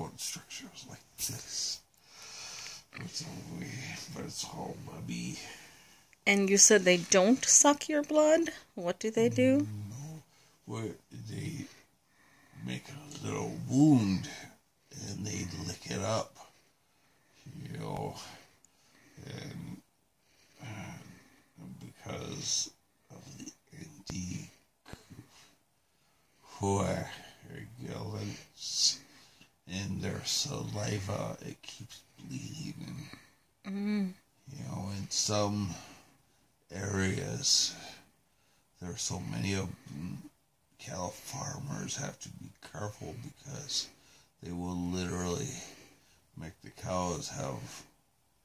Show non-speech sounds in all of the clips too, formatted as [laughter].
bone structure is like this. It's but it's all. And you said they don't suck your blood? What do they do? No, where they make a little wound and they lick it up, you know, and uh, because of the anti coagulants in their saliva, it keeps bleeding. Mm. You know, in some areas, there are so many of them, cattle farmers have to be careful because they will literally make the cows have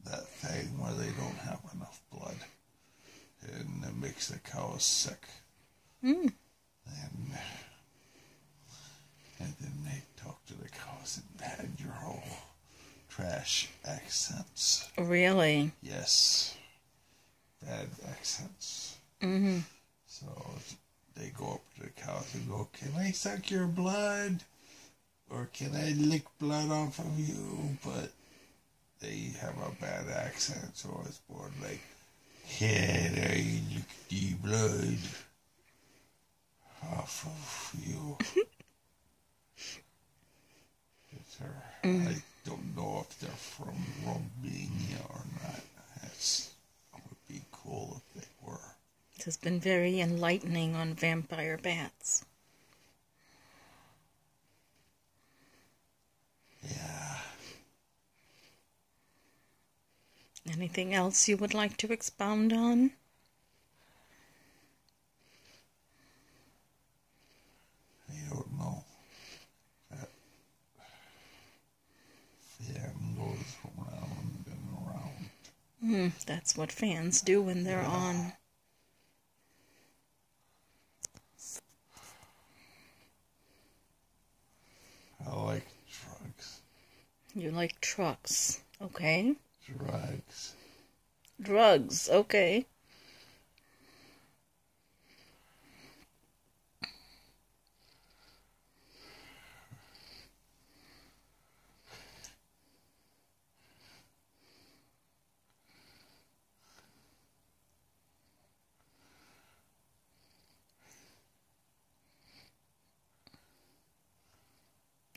that thing where they don't have enough blood. And it makes the cows sick. Mm. And, and then they talk to the cows in bad Euro trash accents. Really? Yes. Bad accents. Mm-hmm. So they go up to the cows and go, Can I suck your blood? Or can I lick blood off of you? But they have a bad accent, so it's more like, Can I lick the blood off of you? It's her. I don't know if they're from Romania or not. That's would be cool if they were. It has been very enlightening on vampire bats. Yeah. Anything else you would like to expound on? I don't know. That fan goes around and around. Mm, that's what fans do when they're on. I like drugs. You like trucks. Okay. Drugs. Drugs. Okay.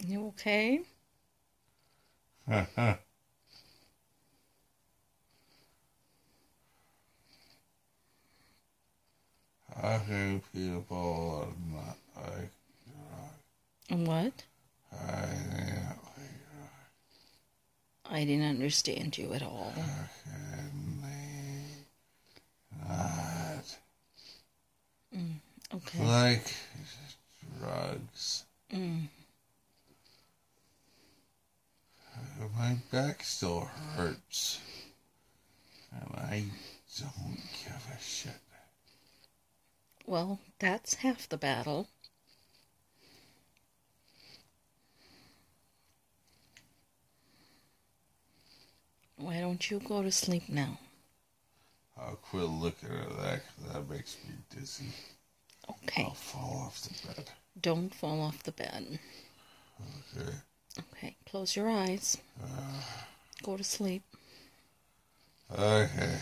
You okay? [laughs] I think people are not like drugs. What? I think like I didn't understand you at all. not Okay. like drugs. Mm. My back still hurts. And I don't give a shit. Well, that's half the battle. Why don't you go to sleep now? I'll quit looking at that 'cause that makes me dizzy. Okay. I'll fall off the bed. Don't fall off the bed. Okay. Okay. Close your eyes. Go to sleep. Okay.